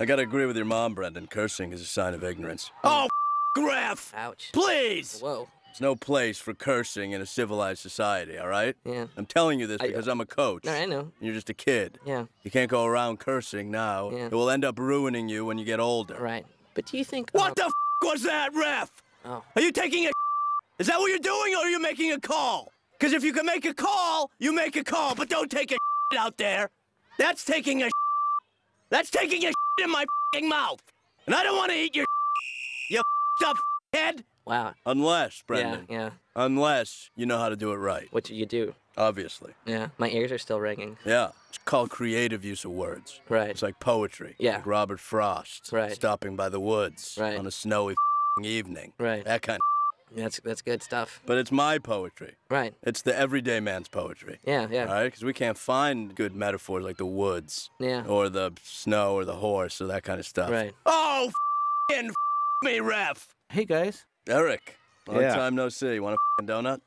I gotta agree with your mom, Brendon. Cursing is a sign of ignorance. Oh, Ref! Ouch. Please! Whoa. There's no place for cursing in a civilized society, all right? Yeah. I'm telling you this I- because I'm a coach. No, I know. You're just a kid. Yeah. You can't go around cursing now. Yeah. It will end up ruining you when you get older. Right. But do you think? What uh, the f was that, ref? Oh. Are you taking a Is that what you're doing or are you making a call? Because if you can make a call, you make a call, but don't take a out there. That's taking a That's taking a in my fing mouth. And I don't want to eat your you up head. Wow. Unless, Yeah. Brendon. Yeah. Unless you know how to do it right. What do you do? Obviously. Yeah. My ears are still ringing. Yeah. It's called creative use of words. Right. It's like poetry. Yeah. Like Robert Frost. Right. Stopping by the woods. Right. On a snowy evening. Right. That kind That's that's good stuff. But it's my poetry. Right. It's the everyday man's poetry. Yeah. Yeah. Right? Because we can't find good metaphors like the woods. Yeah. Or the snow or the horse or that kind of stuff. Right. Oh, f***ing f- me, ref. Hey guys. Eric. Long Yeah. time no see. You want a f***ing donut?